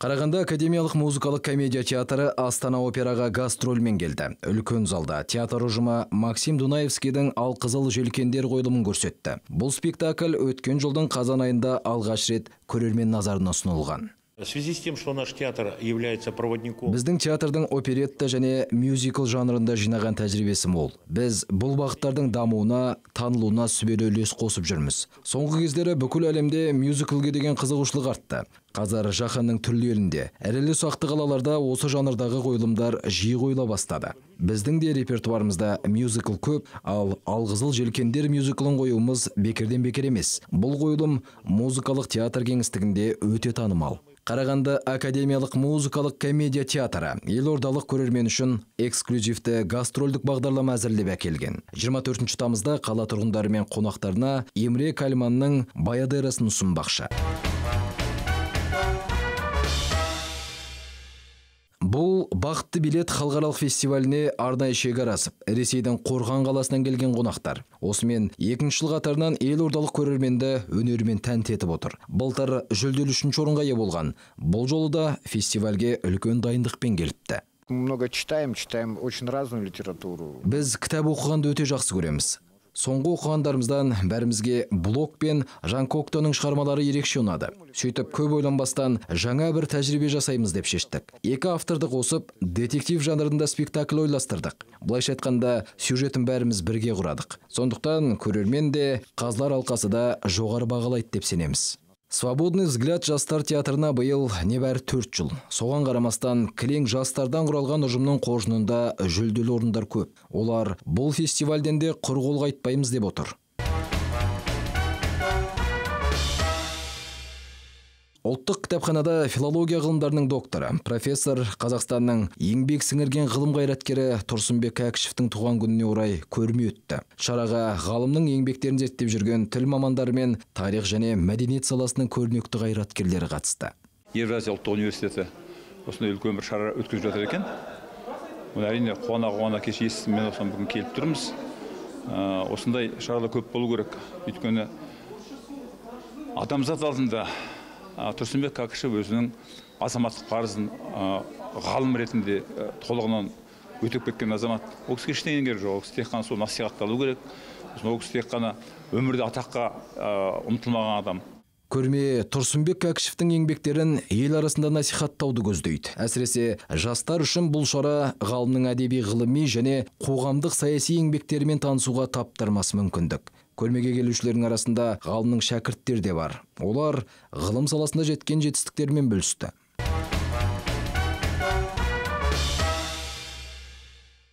Қарағанды академиялық музыкалық комедия театры Астана операға гастрольмен келді. Үлкен залда театр ұжымы Максим Дунаевскийдің Ал қызыл желкендер қойылымын көрсетті. Бұл спектакль өткен жылдың қазан айында алғаш рет көрермен назарына ұсынылған. В связи с тем, что наш театр является. Біздің театрдың оперетта және мюзикл жанрында жинаған тәжірибесі мол. Біз бұл бағыттардың дамуына, танылуына сүбелі үлес қосып жүрміз. Соңғы кездері бүкіл әлемде мюзиклге деген қызығушылық артты. Қазір жаһанның түрлі елінде, әрілі ұсақты қалаларда осы жанрдағы қойылымдар жиі қойыла бастады. Біздің де репертуарымызда мюзикл көп, ал Алғызыл желкендер мюзиклін қоюымыз бекерден бекер емес. Бұл қойылым музыкалық театр кеңістігінде өте танымал. Қарағанды академиялық музыкалық комедия театры елордалық көрермен үшін эксклюзивті гастрольдік бағдарлама әзірлеп әкелген. 24 тамызда қала тұрғындары мен қонақтарына Емре Кальманның Баядерасын ұсынбақшы. Бұл бақытты билет халықаралық фестиваліне арнайы шекара асып, Ресейдің Қорған қаласынан келген қонақтар. Осымен екінші жыл қатарынан елордалық көрерменді өнерімен тәнті етіп отыр. Былтыр жүлделі үшінші орынға ие болған. Бұл жолы да фестивальге үлкен дайындықпен келіпті. много читаем, читаем очень разную литературу. Біз кітап оқығанды өте жақсы көреміз. Соңғы оқығандарымыздан бәрімізге Блок пен Жан Коктоның шығармалары ерекше ұнады. Сөйтіп көп ойланбастан жаңа бір тәжірибе жасаймыз деп шештік. Екі авторды қосып, детектив жанрында спектакль ойластырдық. Былайша айтқанда, сюжетін бәріміз бірге құрадық. Сондықтан көрермен де қазылар алқасы да жоғары бағалайды деп сенеміз. Свободный взгляд жастар театрына биыл небәрі төрт жыл. Соған қарамастан кілең жастардан құралған ұжымның қоржынында жүлделі орындар көп. Олар бұл фестивальден де құр қол қайтпаймыз деп отыр. Ұлттық кітапханада филология ғылымдарының докторы, профессор Қазақстанның еңбек сіңірген ғылым қайраткері Тұрсынбек Кәкішевтің туған күніне орай көрме өтті. Шараға ғалымның еңбектерін зерттеп жүрген тіл мамандары мен тарих және мәдениет саласының көрнекті қайраткерлері қатысты. Евразия ұлттық университеті осындай үлкен бір шара өткізіп жатыр екен. Оны әрине қуана қуана кеше естісімен осыған бүгін келіп тұрмыз. Осындай шаралар көп болу керек. Өйткені адамзат алдында тұрсынбек кәкішев өзінің азаматтық парызын ғалым ретінде толығынан өтеп кеткен азамат ол кісіге ештеңе керек жоқ ол кісі тек қана сол насихатталу керек ол кісі тек қана өмірде атаққа ұмтылмаған адам Көрме Тұрсынбек Кәкішевтің еңбектерін ел арасында насихаттауды көздейді. Әсіресе жастар үшін бұл шара ғалымның әдеби ғылыми және қоғамдық саяси еңбектерімен танысуға таптырмас мүмкіндік. Көрмеге келушілердің арасында ғалымның шәкірттері де бар. Олар ғылым саласында жеткен жетістіктерімен бөлісті.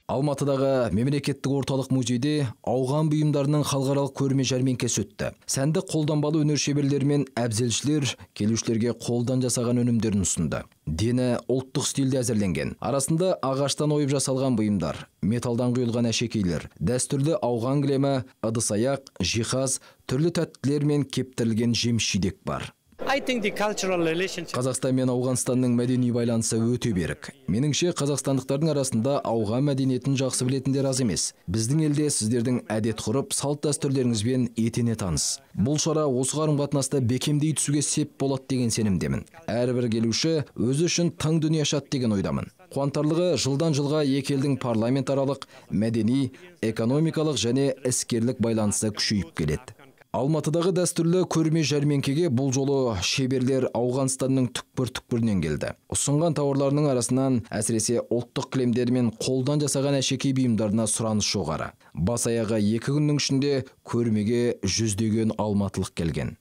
Алматыдағы мемлекеттік орталық музейде ауған бұйымдарының халықаралық көрме жәрмеңкесі өтті. Сәнді қолданбалы өнер шеберлері мен әбзелшілер келушілерге қолдан жасаған өнімдерін ұсынды. Дені ұлттық стильде әзірленген. Арасында ағаштан ойып жасалған бұйымдар, металдан құйылған әшекейлер, дәстүрлі ауған кілемі, ыдыс аяқ, жиһаз, түрлі тәттілер мен кептірілген жеміс жидек бар. Қазақстан мен Ауғанстанның мәдени байланысы өте берік. Меніңше қазақстандықтардың арасында ауған мәдениетін жақсы білетіндер аз емес. Біздің елде сіздердің әдет ғұрып, салт дәстүрлеріңізбен етене таныс. Бұл шара осы қарым қатынаста бекемдей түсуге сеп болады деген сенімдемін. Әрбір келуші өзі үшін тың дүние ашады деген ойдамын. Қуантарлығы жылдан жылға екі елдің парламентаралық, мәдени, экономикалық және іскерлік байланысы күшейіп келеді. Алматыдағы дәстүрлі көрме жәрмеңкеге бұл жолы шеберлер Ауғанстанның түкпір-түкпірінен келді. Ұсынған тауарларының арасынан әсіресе ұлттық кілемдер мен қолдан жасаған әшекей бұйымдарына сұраныс жоғары. Бас аяғы екі күннің ішінде көрмеге жүздеген алматылық келген.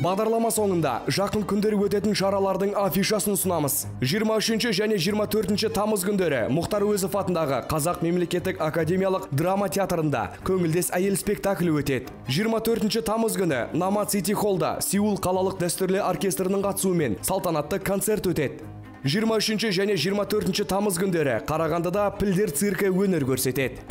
Бағдарлама соңында жақын күндері өтетін шаралардың афишасын ұсынамыз. 23 және 24 тамыз күндері Мұхтар Өзов атындағы Қазақ мемлекеттік академиялық драма театрында көңілдес әйел спектаклі өтеді. 24 тамыз күні Намат Сити Холлда Сеул қалалық дәстүрлі оркестрінің қатысуымен салтанатты концерт өтеді. 23 және 24 тамыз күндері Қарағандыда Пілдер циркі өнер көрсетеді.